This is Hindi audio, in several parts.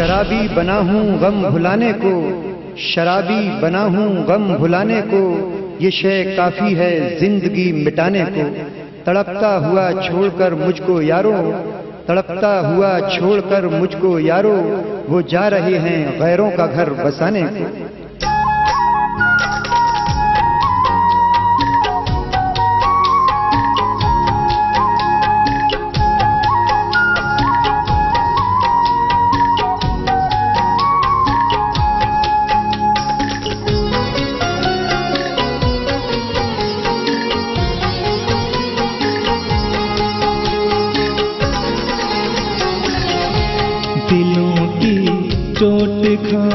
शराबी बना हूँ गम भुलाने को, शराबी बना हूँ गम भुलाने को, ये शय काफ़ी है ज़िंदगी मिटाने को। तड़पता हुआ छोड़कर मुझको यारो, तड़पता हुआ छोड़कर मुझको यारो, वो जा रहे हैं गैरों का घर बसाने को।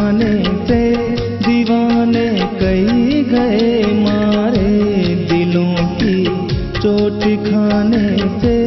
खाने से दीवाने कई गए मारे दिलों की चोट खाने से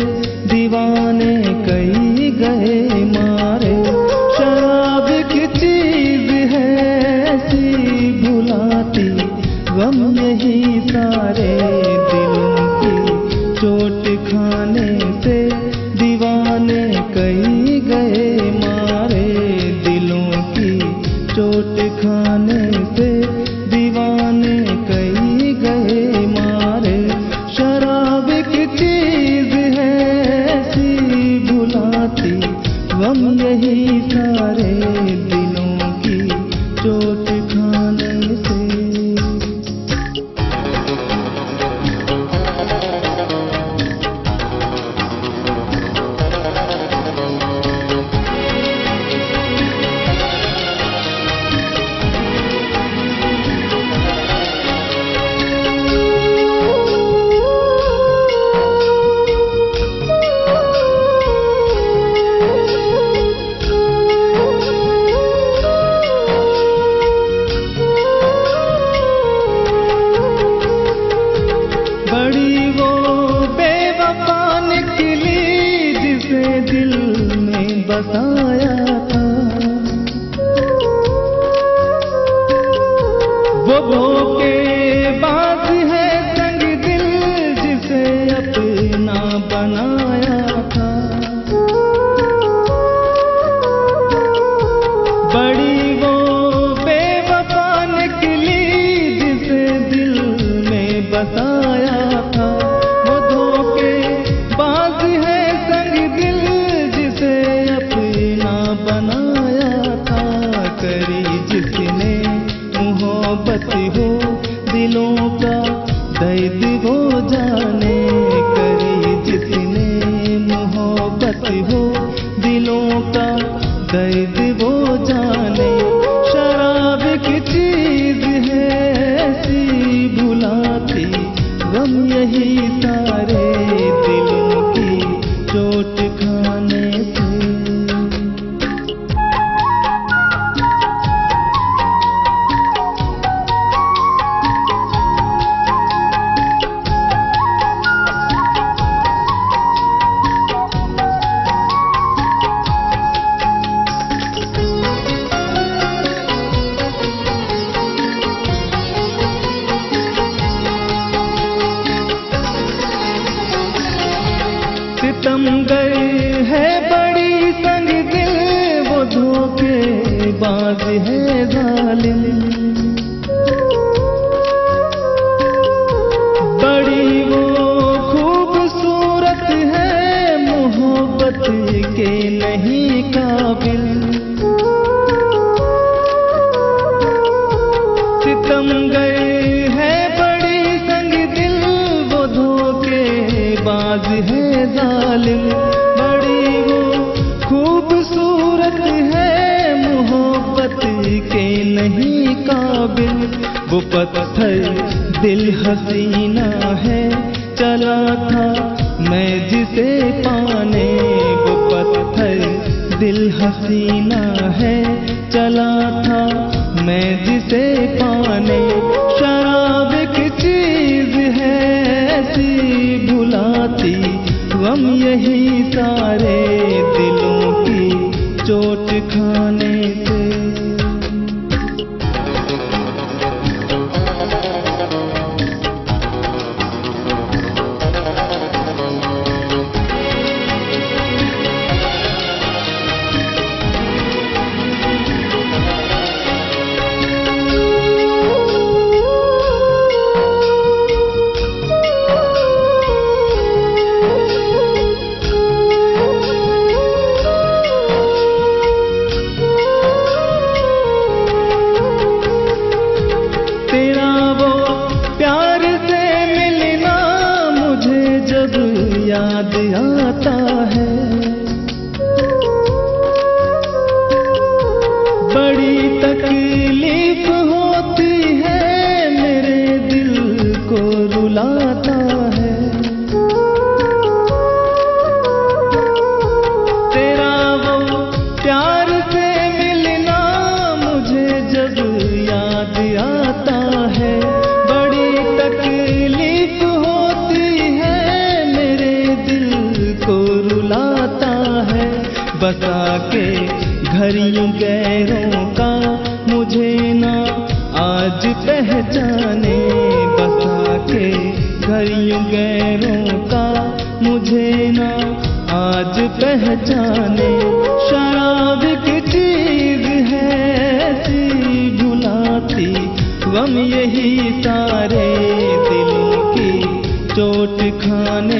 यही यही सारे बाज है जालिम। बड़ी वो खूबसूरत है, मोहब्बत के नहीं काबिल। सितमगर है, बड़ी संग दिल, वो धोखे बाज है जालिम। के नहीं काबिल, वो पत्थर दिल हसीना है। चला था मैं जिसे पाने, वो पत्थर दिल हसीना है। चला था मैं जिसे पाने रुलाता है। बड़ी तकलीफ़ है घरियों गैरों का मुझे ना आज पहचाने, बसा के घरियों गैरों का मुझे ना आज पहचाने। शराब की चीज़ है ऐसी भुलाती, गम यही सारे दिलों की चोट खाने